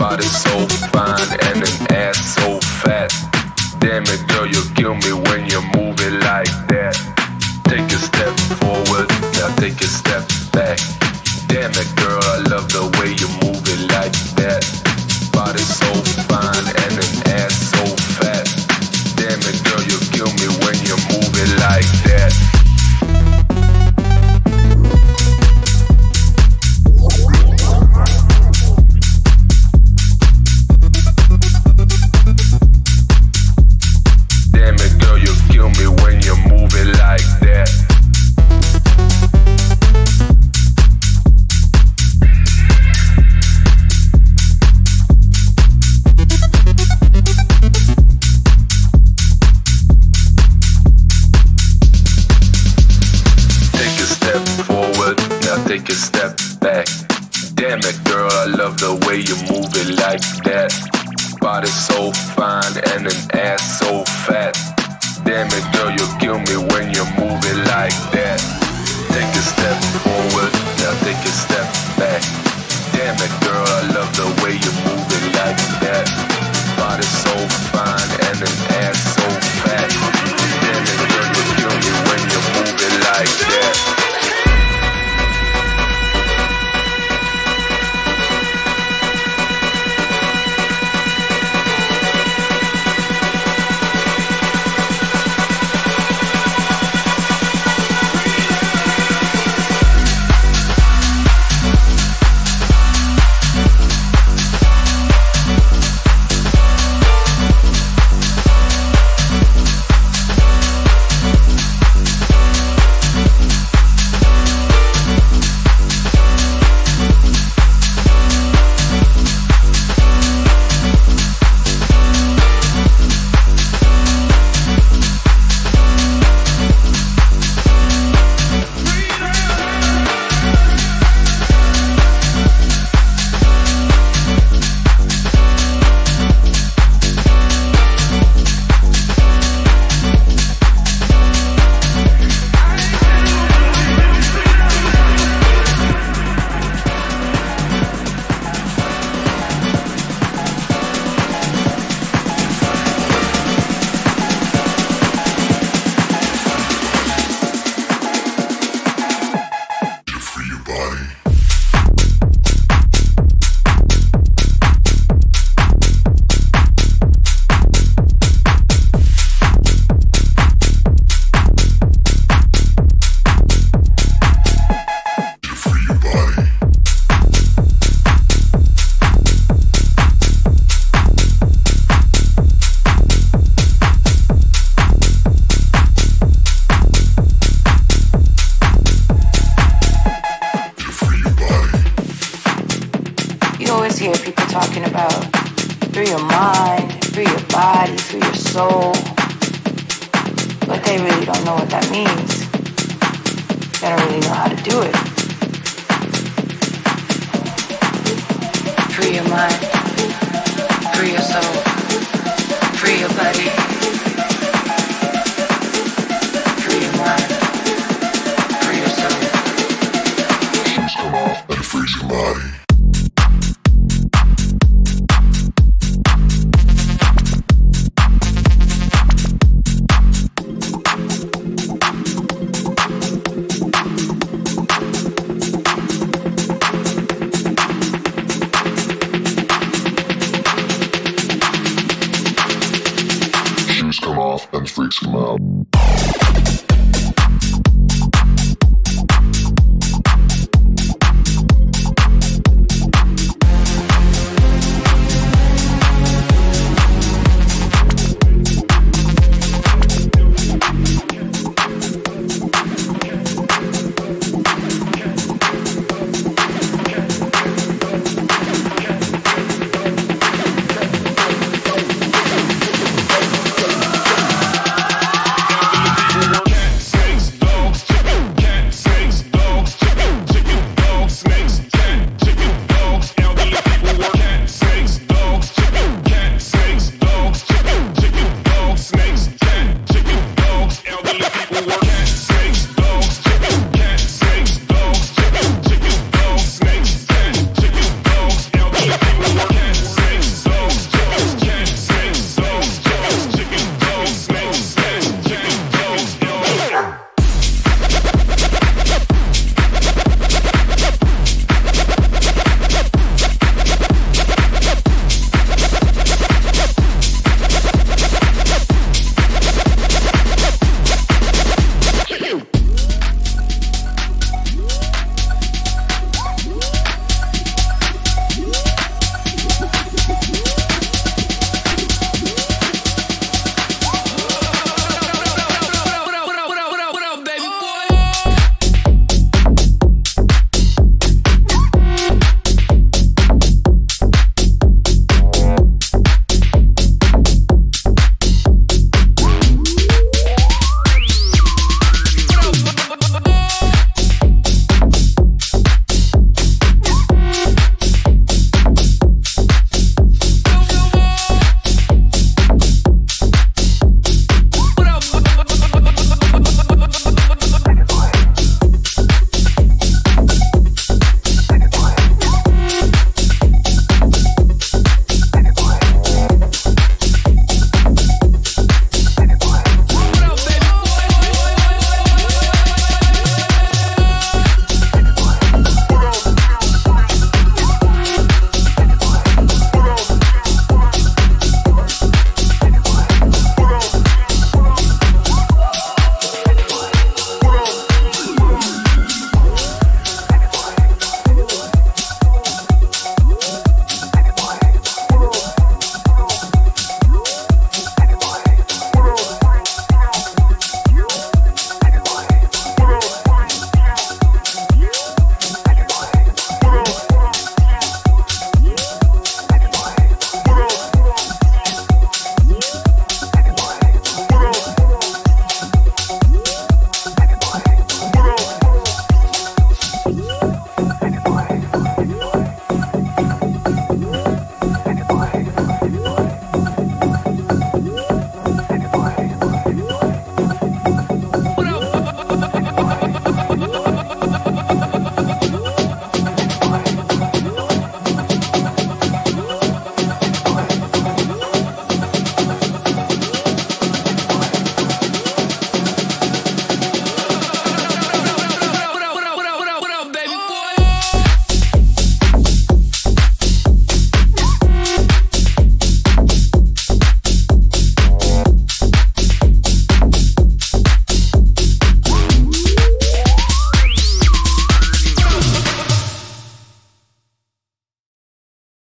body so fine and an ass so fat. Damn it, girl, you kill me move it like that. Body so fine and an ass so fat. Damn it, girl, you kill me when you move it like that. Take a step forward, now take a step back. Damn it, girl, I love the way you move it like that. Body so fine and an ass so mind, free your soul, free your body. come out.